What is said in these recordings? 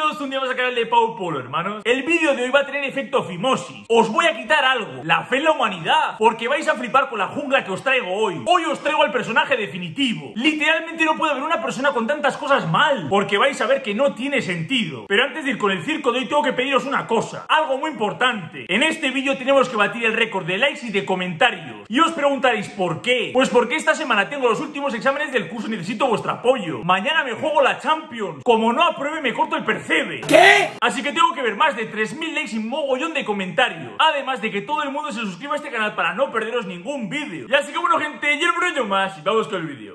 Bienvenidos un día más al canal de Pau Polo, hermanos. El vídeo de hoy va a tener efecto fimosis. Os voy a quitar algo, la fe en la humanidad, porque vais a flipar con la jungla que os traigo hoy. Hoy os traigo al personaje definitivo. Literalmente no puede haber una persona con tantas cosas mal, porque vais a ver que no tiene sentido. Pero antes de ir con el circo de hoy tengo que pediros una cosa, algo muy importante. En este vídeo tenemos que batir el récord de likes y de comentarios. Y os preguntaréis por qué. Pues porque esta semana tengo los últimos exámenes del curso y necesito vuestro apoyo. Mañana me juego la Champions. Como no apruebe me corto el percebe. ¿Qué? Así que tengo que ver más de 3.000 likes y mogollón de comentarios. Además de que todo el mundo se suscriba a este canal para no perderos ningún vídeo. Y así que bueno gente, y el brollo más. Y vamos con el vídeo.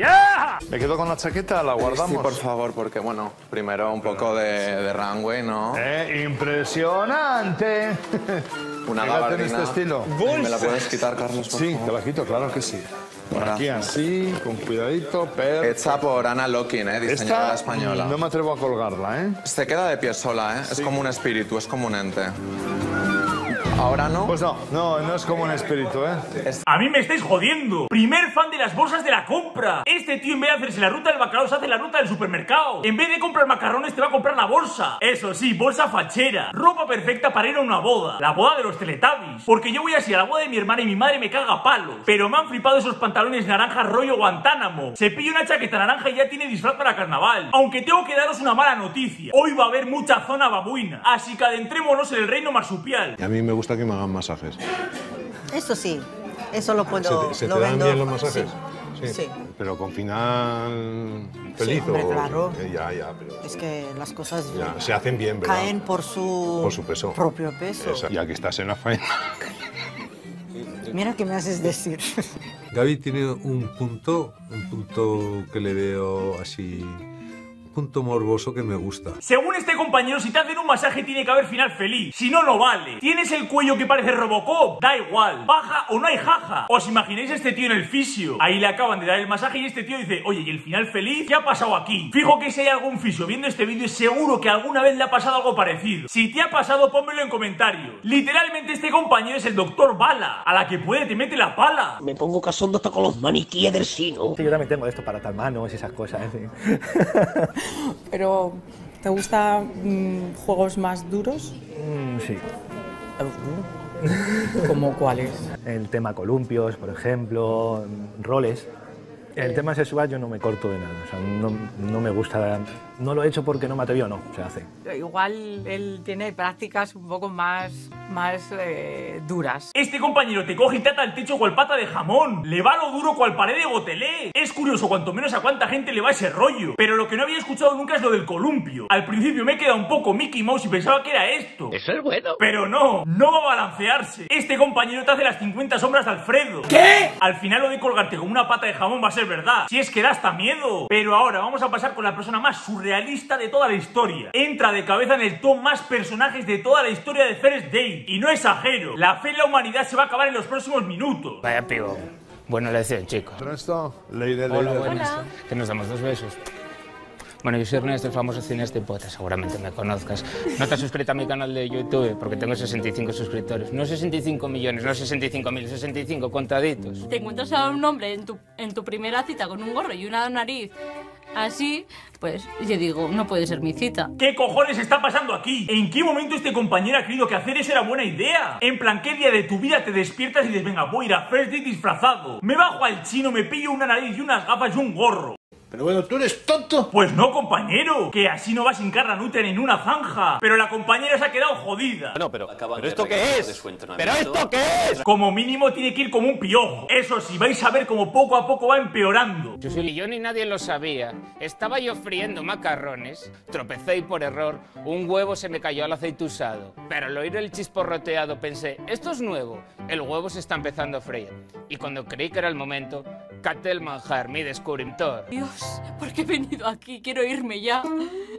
Me quedo con la chaqueta, la guardamos. Sí, por favor, porque bueno, primero un poco de, de runway, ¿no? Eh, impresionante. Una Fíjate en gabardina. este estilo. ¿Me la puedes quitar, Carlos, por Sí, te favor? la quito, claro que sí. Por aquí así, con cuidadito, pero... Hecha por Ana Lokin, ¿eh? Diseñadora Esta española. no me atrevo a colgarla, ¿eh? Se queda de pie sola, ¿eh? Es como un espíritu, es como un ente. Ahora no. Pues no, no, no es como un espíritu, ¿eh? A mí me estáis jodiendo. Primer fan de las bolsas de la compra. Este tío en vez de hacerse la ruta del bacalao se hace la ruta del supermercado. En vez de comprar macarrones te va a comprar la bolsa. Eso sí, bolsa fachera. Ropa perfecta para ir a una boda. La boda de los teletubbies. Porque yo voy así a la boda de mi hermana y mi madre me caga a palos. Pero me han flipado esos pantalones naranjas rollo Guantánamo. Se pilla una chaqueta naranja y ya tiene disfraz para carnaval. Aunque tengo que daros una mala noticia. Hoy va a haber mucha zona babuina. Así que adentrémonos en el reino marsupial. Y a mí me gusta que me hagan masajes. Eso sí, eso lo ¿Se puedo. te, se lo te dan bien los masajes? Sí. sí. Pero con final feliz hombre, o- claro. Eh, ya, ya, pero Es que las cosas ya, se hacen bien, ¿verdad? caen por su, Por su peso. propio peso. Esa- Ya que estás en la faena. Mira qué me haces decir. Gaby tiene un punto, un punto que le veo así, punto morboso que me gusta. Según este compañero, si te hacen un masaje tiene que haber final feliz. Si no, no vale. ¿Tienes el cuello que parece Robocop? Da igual. Baja o no hay jaja. ¿Os imagináis a este tío en el fisio? Ahí le acaban de dar el masaje y este tío dice, oye, ¿y el final feliz? ¿Qué ha pasado aquí? Fijo que si hay algún fisio viendo este vídeo, seguro que alguna vez le ha pasado algo parecido. Si te ha pasado, pónmelo en comentarios. Literalmente este compañero es el doctor Bala. A la que puede te mete la pala. Me pongo casondo hasta con los maniquíes del sino. Sí, yo también tengo esto para tal manos y esas cosas. en fin. Pero, ¿te gustan mm, juegos más duros? Mm, sí. ¿Como cuáles? El tema columpios, por ejemplo, roles. El tema sexual yo no me corto de nada. O sea, no, no me gusta. No lo he hecho porque no me atrevió, no. Se hace. Igual él tiene prácticas un poco más, más eh, duras. Este compañero te coge y te ata el techo cual pata de jamón. Le va lo duro cual pared de gotelé. Es curioso cuanto menos a cuánta gente le va ese rollo. Pero lo que no había escuchado nunca es lo del columpio. Al principio me he quedado un poco Mickey Mouse y pensaba que era esto. Eso es bueno. Pero no, no va a balancearse. Este compañero te hace las 50 sombras de Alfredo. ¿Qué? Al final lo de colgarte con una pata de jamón va a ser verdad. Si es que da hasta miedo. Pero ahora vamos a pasar con la persona más surrealista de toda la historia. Entra de cabeza en el top más personajes de toda la historia de First Date. Y no exagero, la fe en la humanidad se va a acabar en los próximos minutos. Vaya pivo. Buena lección, chicos. Ernesto, Leire, Hola, Leire. buenas. Que nos damos dos besos. Bueno, yo soy Ernesto, el famoso cineasta y poeta, seguramente me conozcas. No te has suscrito a mi canal de YouTube porque tengo 65 suscriptores. No 65 millones, no 65 mil, 65 contaditos. te encuentras a un hombre en tu, en tu primera cita con un gorro y una nariz así, pues yo digo, no puede ser mi cita. ¿Qué cojones está pasando aquí? ¿En qué momento este compañero ha creído que hacer eso era buena idea? En plan, ¿qué día de tu vida te despiertas y dices, venga, voy a ir a First disfrazado? Me bajo al chino, me pillo una nariz y unas gafas y un gorro. Pero bueno, tú eres tonto. Pues no, compañero, que así no vas sin carga Nutria en una zanja. Pero la compañera se ha quedado jodida. No, pero, ¿pero esto qué es? ¿Pero esto qué es? Como mínimo tiene que ir como un piojo. Eso sí, vais a ver como poco a poco va empeorando. Yo, soy- yo ni nadie lo sabía. Estaba yo friendo macarrones, tropecé y por error un huevo se me cayó al aceite usado. Pero al oír el chisporroteado pensé, esto es nuevo, el huevo se está empezando a freír. Y cuando creí que era el momento, caté el manjar, mi descubrimtor. Dios, ¿por qué he venido aquí? Quiero irme ya.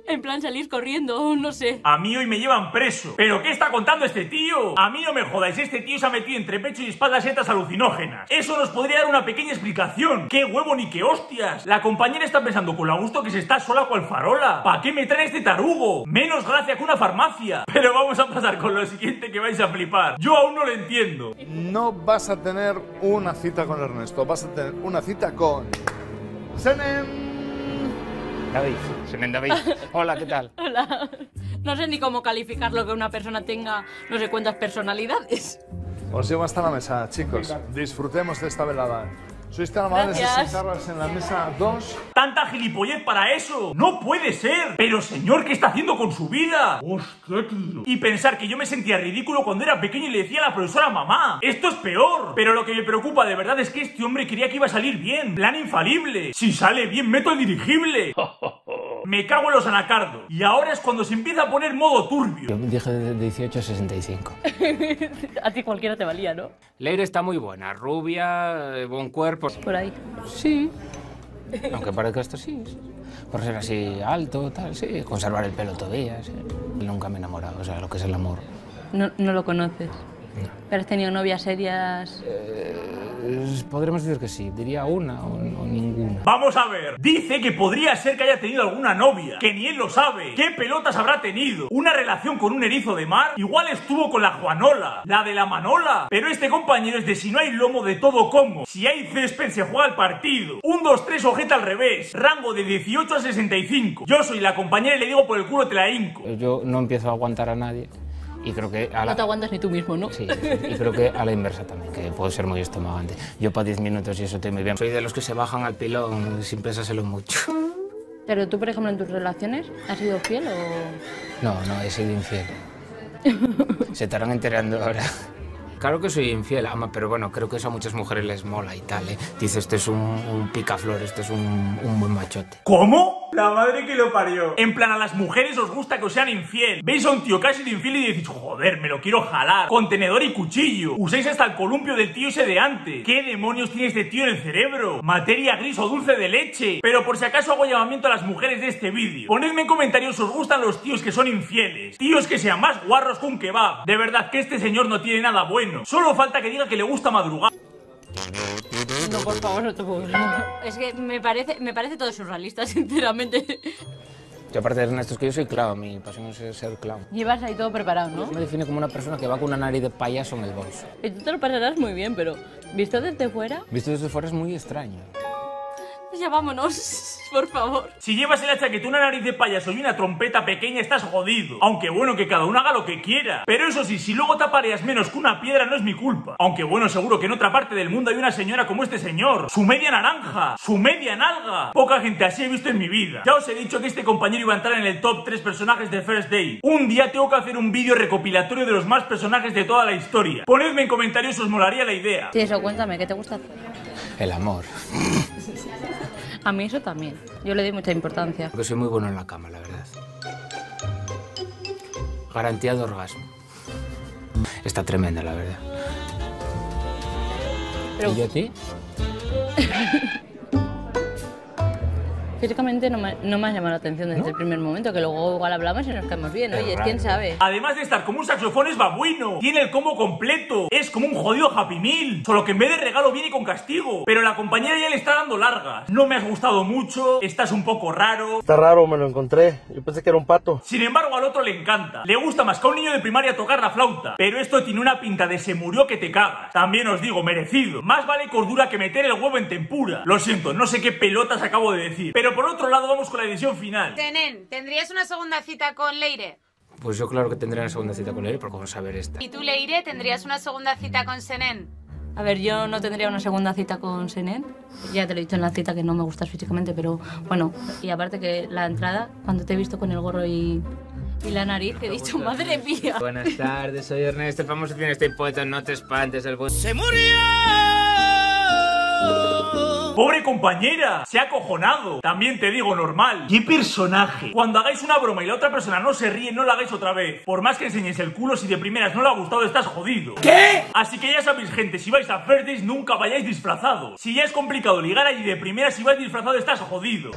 En plan salir corriendo, no sé. A mí hoy me llevan preso. ¿Pero qué está contando este tío? A mí no me jodáis, este tío se ha metido entre pecho y espalda setas alucinógenas. Eso nos podría dar una pequeña explicación. ¡Qué huevo ni qué hostias! La compañera está pensando con lo a gusto que se está sola cual farola. ¿Para qué me trae este tarugo? Menos gracia que una farmacia. Pero vamos a pasar con lo siguiente que vais a flipar. Yo aún no lo entiendo. No vas a tener una cita con Ernesto, vas a tener una cita con. ¡Senem! David, Senen David. Hola, ¿qué tal? Hola. No sé ni cómo calificarlo que una persona tenga no sé cuántas personalidades. Os llevo hasta la mesa, chicos. Disfrutemos de esta velada. ¿Sois tan amables de sentarlas en la mesa 2? ¿Tanta gilipollez para eso? ¡No puede ser! Pero señor, ¿qué está haciendo con su vida? ¡Hostia, tío! Y pensar que yo me sentía ridículo cuando era pequeño y le decía a la profesora mamá. ¡Esto es peor! Pero lo que me preocupa de verdad es que este hombre quería que iba a salir bien. Plan infalible. Si sale bien, meto el dirigible. Me cago en los anacardos. Y ahora es cuando se empieza a poner modo turbio. Yo dije de 18 a 65. A ti cualquiera te valía, ¿no? Leire está muy buena, rubia, eh, buen cuerpo. Por ahí. Sí. Aunque parezca esto sí. Por ser así alto, tal, sí. Conservar el pelo todavía, sí. Nunca me he enamorado, o sea, lo que es el amor. No, no lo conoces. ¿Pero has tenido novias serias? Eh, podremos decir que sí, diría una o, o ninguna. Vamos a ver. Dice que podría ser que haya tenido alguna novia. Que ni él lo sabe. ¿Qué pelotas habrá tenido? ¿Una relación con un erizo de mar? Igual estuvo con la Juanola. La de la Manola. Pero este compañero es de si no hay lomo de todo como. Si hay césped se juega el partido. Un 2-3 ojeta al revés. Rango de 18 a 65. Yo soy la compañera y le digo por el culo te la hinco. Yo no empiezo a aguantar a nadie y creo que a la... No te aguantas ni tú mismo, ¿no? Sí, y creo que a la inversa también, que puedo ser muy estomagante. Yo para 10 minutos y eso te muy bien. Soy de los que se bajan al pilón sin pensárselo mucho. Pero tú, por ejemplo, en tus relaciones, ¿has sido fiel o...? No, no, he sido infiel. Se estarán enterando ahora. Claro que soy infiel, ama, pero bueno, creo que eso a muchas mujeres les mola y tal, ¿eh? Dice, este es un, un picaflor, este es un, un buen machote. ¿Cómo? La madre que lo parió. En plan, a las mujeres os gusta que os sean infiel. Veis a un tío casi de infiel y decís, joder, me lo quiero jalar. Contenedor y cuchillo. Usáis hasta el columpio del tío ese de antes. ¿Qué demonios tiene este tío en el cerebro? Materia gris o dulce de leche. Pero por si acaso hago llamamiento a las mujeres de este vídeo. Ponedme en comentarios si os gustan los tíos que son infieles. Tíos que sean más guarros que un kebab. De verdad que este señor no tiene nada bueno. Solo falta que diga que le gusta madrugar. Por favor, no te puedo. Es que me parece, me parece todo surrealista, sinceramente. Yo aparte de Ernesto, es que yo soy clown, mi pasión es ser clown. Llevas ahí todo preparado, ¿no? Me define como una persona que va con una nariz de payaso en el bolso. Y tú te lo pasarás muy bien, pero visto desde fuera, Visto desde fuera es muy extraño. Ya vámonos, por favor. Si llevas en la chaqueta una nariz de payaso y una trompeta pequeña, estás jodido. Aunque bueno, que cada uno haga lo que quiera. Pero eso sí, si luego te apareas menos que una piedra, no es mi culpa. Aunque bueno, seguro que en otra parte del mundo hay una señora como este señor. Su media naranja, su media nalga. Poca gente así he visto en mi vida. Ya os he dicho que este compañero iba a entrar en el top 3 personajes de First Day. Un día tengo que hacer un vídeo recopilatorio de los más personajes de toda la historia. Ponedme en comentarios si os molaría la idea. Sí, eso, cuéntame, ¿qué te gusta hacer? El amor. A mí eso también. Yo le doy mucha importancia. Porque soy muy bueno en la cama, la verdad. Garantía de orgasmo. Está tremenda, la verdad. Pero- ¿Y a ti? Físicamente no me, no me has llamado la atención desde el primer momento, que luego igual hablamos y nos caemos bien. Oye, quién sabe. Además de estar como un saxofón es babuino. Tiene el combo completo. Es como un jodido Happy Meal. Solo que en vez de regalo viene con castigo. Pero la compañera ya le está dando largas. No me has gustado mucho. Estás un poco raro. Está raro, me lo encontré. Yo pensé que era un pato. Sin embargo, al otro le encanta. Le gusta más que a un niño de primaria tocar la flauta. Pero esto tiene una pinta de se murió que te cagas. También os digo, merecido. Más vale cordura que meter el huevo en tempura. Lo siento, no sé qué pelotas acabo de decir. Pero por otro lado, vamos con la edición final. Tenen, ¿tendrías una segunda cita con Leire? Pues yo claro que tendré una segunda cita con él, porque vamos a ver esta. ¿Y tú, Leire, tendrías una segunda cita con Senen? A ver, yo no tendría una segunda cita con Senen. Ya te lo he dicho en la cita que no me gustas físicamente, pero bueno, y aparte que la entrada, cuando te he visto con el gorro y, y la nariz, he dicho, madre mía. Buenas tardes, soy Ernesto, el famoso tiene este poeta, no te espantes, el buen... ¡Se ¡Pobre compañera! Se ha acojonado. También te digo normal. ¡Qué personaje! Cuando hagáis una broma y la otra persona no se ríe, no la hagáis otra vez. Por más que enseñes el culo, si de primeras no le ha gustado, estás jodido. ¿Qué? Así que ya sabéis, gente, si vais a First Days, nunca vayáis disfrazados. Si ya es complicado ligar allí de primeras, si vais disfrazado, estás jodido.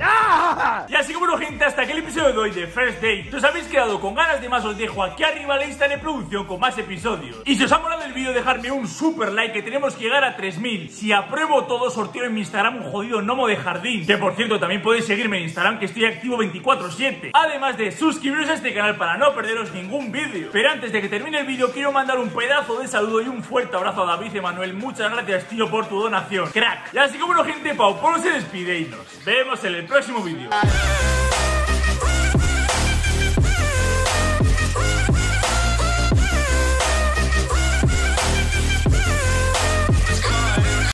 Y así que bueno, gente, hasta aquí el episodio de hoy de First Date. Si os habéis quedado con ganas de más, os dejo aquí arriba la lista de producción con más episodios. Y si os ha molado el vídeo, dejadme un super like que tenemos que llegar a 3000. Si apruebo todo, sorteo en mi Un jodido gnomo de jardín. Que por cierto, también podéis seguirme en Instagram que estoy activo 24-7. Además de suscribiros a este canal para no perderos ningún vídeo. Pero antes de que termine el vídeo, quiero mandar un pedazo de saludo y un fuerte abrazo a David Emanuel. Muchas gracias, tío, por tu donación. Crack. Y así que bueno, gente, Pau Polo se despide y nos vemos en el próximo vídeo.